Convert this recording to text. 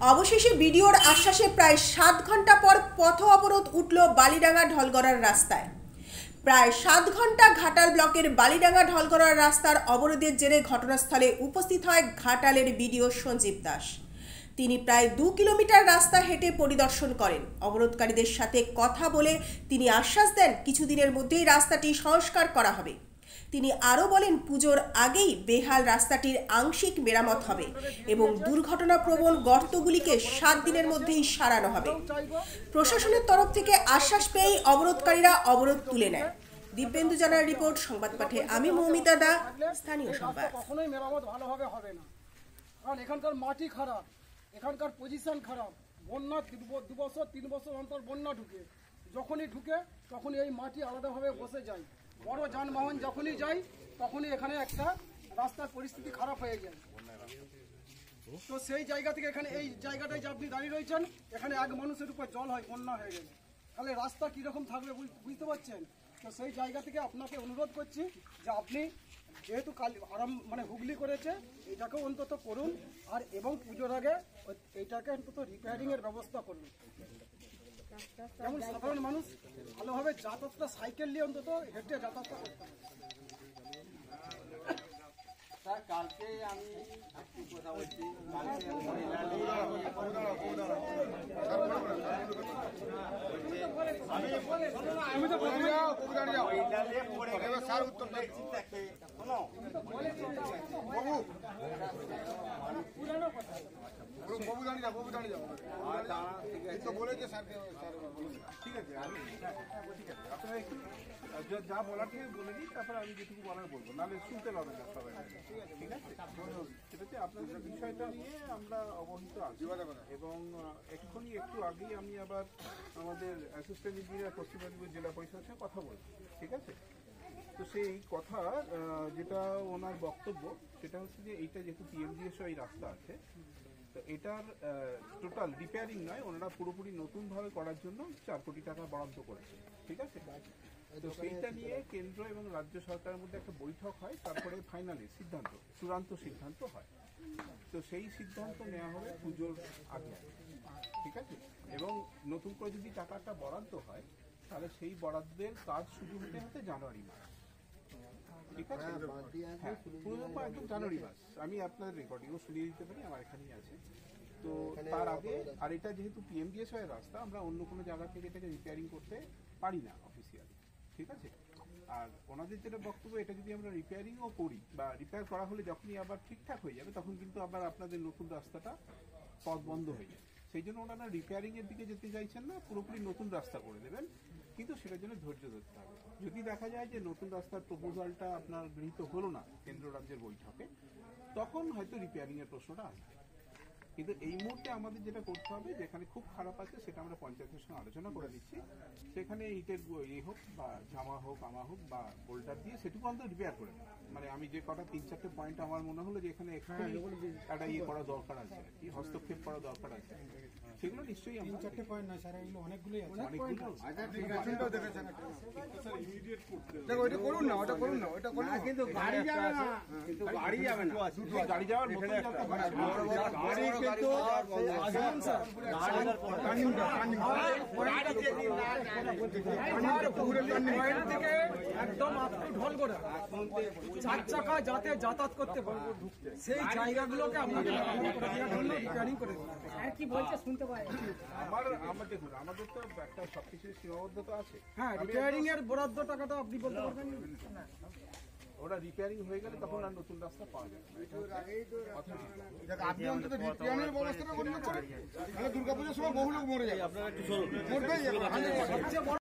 অবশেষে বিডিওর আশ্বাসে প্রায় সাত ঘণ্টা পর পথ অবরোধ উঠল বালিডাঙ্গা ঢলগড়ার রাস্তায়। প্রায় সাত ঘণ্টা ঘাটাল ব্লকের বালিডাঙ্গা ঢলগড়ার রাস্তার অবরোধের জেরে ঘটনাস্থলে উপস্থিত হয় ঘাটালের বিডিও সঞ্জীব দাস। তিনি প্রায় দু কিলোমিটার রাস্তা হেঁটে পরিদর্শন করেন। অবরোধকারীদের সাথে কথা বলে তিনি আশ্বাস দেন, কিছুদিনের মধ্যেই রাস্তাটি সংস্কার করা হবে। তিনি আরও বলেন, পুজোর আগেই বেহাল রাস্তাটির আংশিক মেরামত হবে এবং দুর্ঘটনা দুর্ঘটনাপ্রবণ গর্তগুলিকে সাত দিনের মধ্যেই সারানো হবে। প্রশাসনের তরফ থেকে আশ্বাস পেয়েই অবরোধকারীরা অবরোধ তুলে নেয়। দিব্যেন্দু জানার রিপোর্ট, সংবাদ পাঠে আমি মৌমিতা দা, স্থানীয় সংবাদ। কখনোই মেরামত ভালোভাবে হবে না। কারণ এখানকার মাটি খারাপ, এখানকার পজিশন খারাপ, বন্যা দু বছর তিন বছর অন্তর বন্যা ঢুকে। যখনই ঢুকে, তখনই এই মাটি আলাদাভাবে বসে যায়। বড় যানবাহন যখনই যায়, তখনই এখানে একটা রাস্তার পরিস্থিতি খারাপ হয়ে যায়। তো সেই জায়গা থেকে এখানে এই জায়গাটায় যে আপনি দাঁড়িয়ে রয়েছেন, এখানে এক মানুষের উপর জল হয়, বন্যা হয়ে গেলে তাহলে রাস্তা কীরকম থাকবে বুঝ- বুঝতে পারছেন? তো সেই জায়গা থেকে আপনাকে অনুরোধ করছি যে আপনি যেহেতু কাল আরাম মানে হুগলি করেছে, এটাকেও অন্তত করুন, আর এবং পুজোর আগে এইটাকে অন্তত রিপেয়ারিংয়ের ব্যবস্থা করুন। যেমন সাধারণ মানুষ ভালোভাবে যাতায়াতটা সাইকেল নিয়ে অন্তত হেঁটে যাতায়াতটা করতে স্যার কালকে আমি একটু কথা বলছি কালকে মহিলাদের যাও বাবু দাঁড়িয়ে যাও আর দাঁড়া ঠিক আছে। তো বলেছে স্যারকে স্যার ঠিক আছে আমি ঠিক আছে আপনারা একটু যা- বলার থেকে বলে দিই তারপর আমি যেটুকু বলার বলব। নাহলে শুনতে পাবেন না সবাই। ঠিক আছে। সেটা হচ্ছে আপনাদের বিষয়টা নিয়ে আমরা অবহিত আছি। এবং এক্ষুনি একটু আগেই আমি আবার আমাদের অ্যাসিস্ট্যান্ট ইঞ্জিনিয়ার পশ্চিম মেদিনীপুর জেলা পরিষদের সাথে কথা বলছি। ঠিক আছে? তো সেই কথা যেটা ওনার বক্তব্য সেটা হচ্ছে যে এইটা যেহেতু পিএমজিএস রাস্তা আছে তো এটার টোটাল রিপেয়ারিং নয়, ওনারা পুরোপুরি নতুনভাবে করার জন্য চার কোটি টাকা বরাদ্দ করেছে। ঠিক আছে? তো সেইটা নিয়ে কেন্দ্র এবং রাজ্য সরকারের মধ্যে একটা বৈঠক হয়, তারপরে ফাইনালি সিদ্ধান্ত, চূড়ান্ত সিদ্ধান্ত হয়। তো সেই সিদ্ধান্ত নেওয়া হবে পুজোর আগে। ঠিক আছে? এবং নতুন করে যদি টাকাটা বরাদ্দ হয়, তাহলে সেই বরাদ্দের কাজ শুরু হতে হতে জানুয়ারি মাস। ঠিক আছে? হ্যাঁ পুরো একদম জানুয়ারি মাস। আমি আপনার রেকর্ডিংও শুনিয়ে দিতে পারি আমার এখানেই আছে। তো তার আগে আর এটা যেহেতু পিএমডিএস এর রাস্তা আমরা অন্য কোনো জায়গা থেকে এটাকে রিপেয়ারিং করতে পারি না অফিসিয়ালি ঠিক আছে? আর ওনাদের যেটা বক্তব্য এটা যদি আমরা রিপেয়ারিংও করি বা রিপেয়ার করা হলে যখনই আবার ঠিকঠাক হয়ে যাবে তখন কিন্তু আবার আপনাদের নতুন রাস্তাটা পথ বন্ধ হয়ে যাবে। সেই জন্য ওনারা রিপেয়ারিং এর দিকে যেতে চাইছেন না পুরোপুরি নতুন রাস্তা করে দেবেন। কিন্তু সেটার জন্য ধৈর্য ধরতে হবে। যদি দেখা যায় যে নতুন রাস্তার প্রপোজালটা আপনার গৃহীত হলো না, কেন্দ্র রাজ্যের বৈঠকে, তখন হয়তো রিপেয়ারিং এর প্রশ্নটা আসবে। কিন্তু এই মুহূর্তে আমাদের যেটা করতে হবে যেখানে খুব খারাপ আছে সেটা আমরা পঞ্চায়েতের সঙ্গে আলোচনা করে দিচ্ছি। সেখানে ইটের ইয়ে হোক বা জামা হোক আমা হোক বা বোল্টার দিয়ে সেটুকু অন্তত রিপেয়ার করে। মানে আমি যে কটা তিন চারটে পয়েন্ট আমার মনে হলো যে এখানে এক্ষুনি একটা ইয়ে করা দরকার আছে আর কি হস্তক্ষেপ করা দরকার আছে। সেগুলো নিশ্চয়ই আমরা চারটে পয়েন্ট না স্যার এগুলো অনেকগুলোই আছে। অনেকগুলো দেখো ওইটা করুন না ওটা করুন না ওটা করুন না। কিন্তু গাড়ি যাবে না। কিন্তু গাড়ি যাবে না। গাড়ি যাওয়ার হয়। গাড়ি কিন্তু একদম আপনি ঢল করে চার চাকা যাতে যাতায়াত করতে পারে সেই জায়গাগুলোকে আপনাকে রিপেয়ারিং করে দিতে হবে। আমার আমার দেখুন আমাদের তো একটা সবকিছুর সীমাবদ্ধতা আছে হ্যাঁ রিপেয়ারিং এর বরাদ্দ টাকাটা আপনি বলতে পারবেন ওরা রিপেয়ারিং হয়ে গেলে তখন আর নতুন রাস্তা পাওয়া যাবে আপনি অন্তত রিপেয়ারিংয়ের ব্যবস্থাটা করুন না তাহলে দুর্গাপুজোর সময় বহু লোক মরে যায় 100%